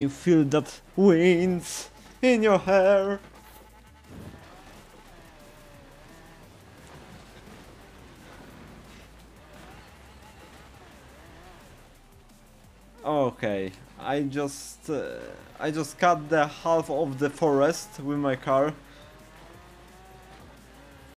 You feel that wind in your hair. Okay, I just uh, I just cut the half of the forest with my car